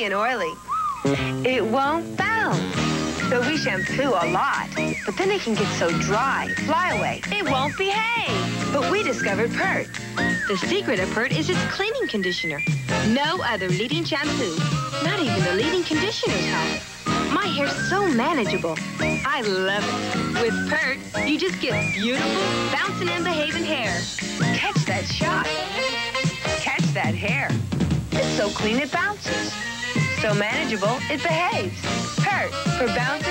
heavy and oily. It won't bounce. So we shampoo a lot, but then it can get so dry, fly away. It won't behave. But we discovered Pert. The secret of Pert is its cleaning conditioner. No other leading shampoo, not even the leading conditioners it. My hair's so manageable. I love it. With Pert, you just get beautiful, bouncing and behaving hair. Catch that shot. Catch that hair. So clean it bounces. So manageable, it behaves. Pert for behaving.